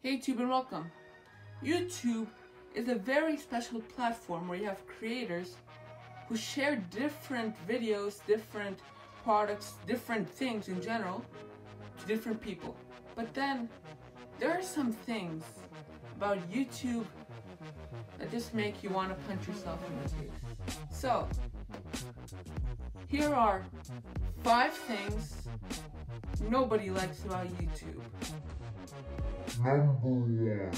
Hey YouTube and welcome. YouTube is a very special platform where you have creators who share different videos, different products, different things in general to different people. But then there are some things about YouTube that just make you want to punch yourself in the face. So, here are five things nobody likes about YouTube. Number one.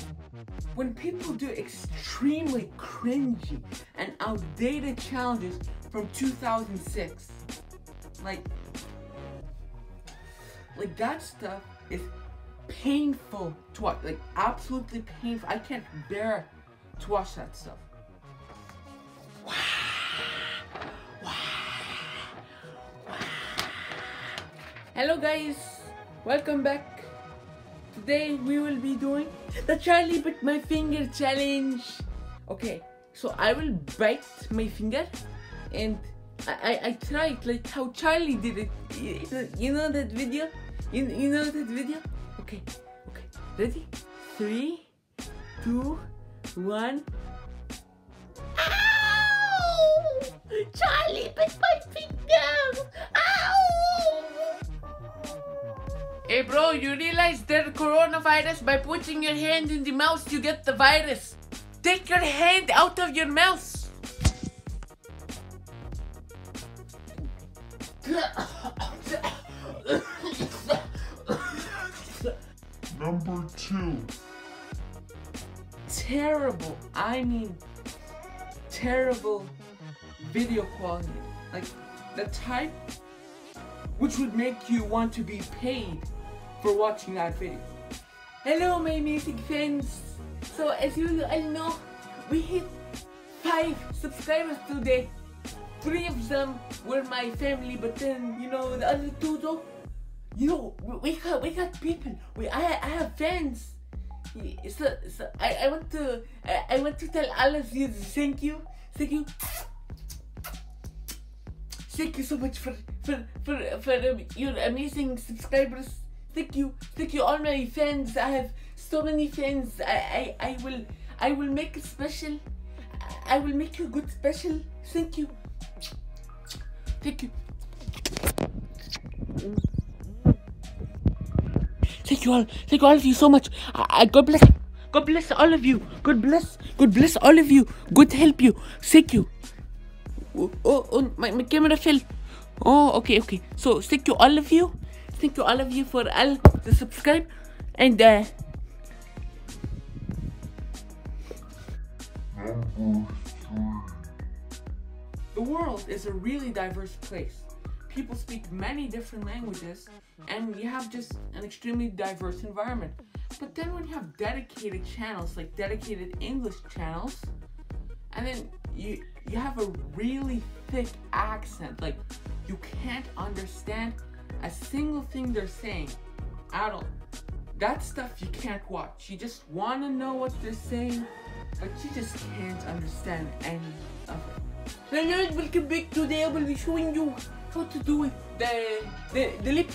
When people do extremely cringy and outdated challenges from 2006, like, like that stuff is painful to watch. Like, absolutely painful. I can't bear to watch that stuff. Hello guys, welcome back. Today we will be doing the Charlie bit my finger challenge. Okay, so I will bite my finger and I, I, I tried like how Charlie did it. You, you know that video? You, you know that video? Okay, okay, ready? Three, two, one. Ow! Charlie bit my bro, you realize there's coronavirus by putting your hand in the mouth you get the virus. Take your hand out of your mouth. Number two. terrible, I mean terrible video quality. Like the type which would make you want to be paid for watching that video. Hello my music fans. So as you all know, we hit five subscribers today. Three of them were my family, but then you know the other two though. You know we got we got people. We I I have fans. So, so I, I want to I, I want to tell all of you thank you thank you thank you so much for for for, for um, your amazing subscribers thank you thank you all my fans I have so many fans I I, I will I will make it special I will make you good special thank you thank you Thank you all. Thank all of you so much. I, I, God bless. God bless all of you. God bless. God bless all of you. God help you. Thank you. Oh, oh, oh my, my camera fell. Oh, okay, okay. So thank you all of you. Thank you all of you for all the subscribe and uh, the world is a really diverse place. People speak many different languages, and you have just an extremely diverse environment. But then when you have dedicated channels, like dedicated English channels, and then you you have a really thick accent, like you can't understand a single thing they're saying at all. That stuff you can't watch. You just want to know what they're saying, but you just can't understand any of it. Hello, welcome back. Today I will be showing you how to do it. The the the lip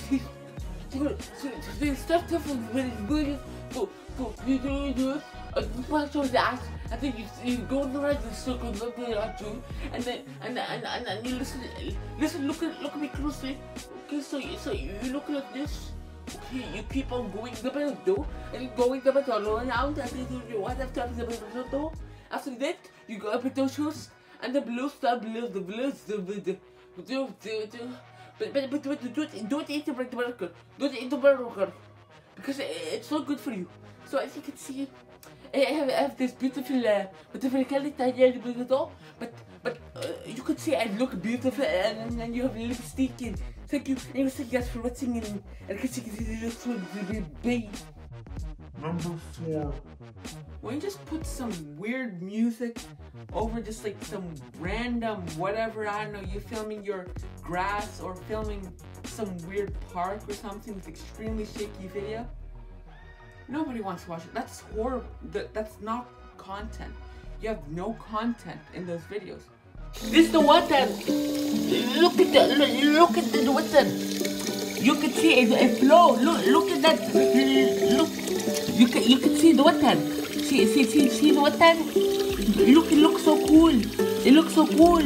sync. So, so, so you start off with with good. So, so you do you do it. Uh, you pass on that. I think you, you go in the right circle, look at you, and then and and, and, and you listen, listen, look at look at me closely. Okay, so you, so you look like this. Okay, you keep on going the bell door and going the bell around. And then you what after the bell After that, you go up with those shoes and the blues, the blues, the blues, the the the the the the but but but but do it do it eat the burger. Do it eat the burger because it, it's so good for you. So as you can see, I have, I have this beautiful, uh, beautiful character, but but uh, you could see I look beautiful and, and you have lipstick and thank you. And thank you guys for watching and and can see you look so big. Number four. When you just put some weird music over just like some random whatever, I don't know, you filming your grass or filming some weird park or something with extremely shaky video, nobody wants to watch it. That's horrible. That, that's not content. You have no content in those videos. This is the one water. Look at the look, look at the water. you can see it, it flow. Look, look at that. Look, you can you can see the water. See, see, see, see the water. Look, it looks so cool. It looks so cool.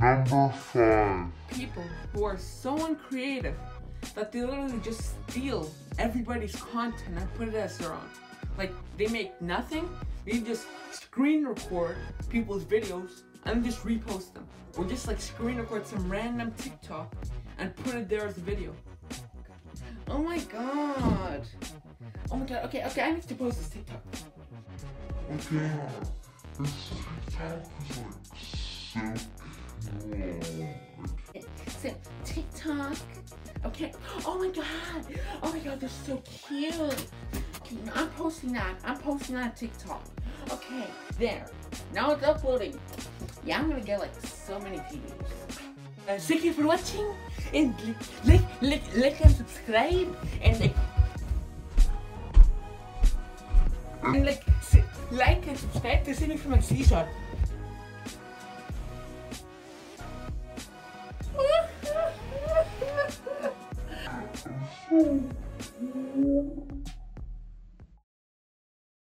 Number five. People who are so uncreative that they literally just steal everybody's content and put it as their own. Like they make nothing. They just screen record people's videos and just repost them, or just like screen record some random TikTok and put it there as a video. Oh my god. Oh my god. Okay, okay. I need to post this TikTok. Okay. This TikTok is like so. So, TikTok. Okay. Oh my god. Oh my god, they're so cute. Okay, I'm posting that. I'm posting that on TikTok. Okay, there. Now it's uploading. Yeah, I'm gonna get like so many views. Uh, thank you for watching and like, like, like and subscribe and like and like like and subscribe to see me from my. So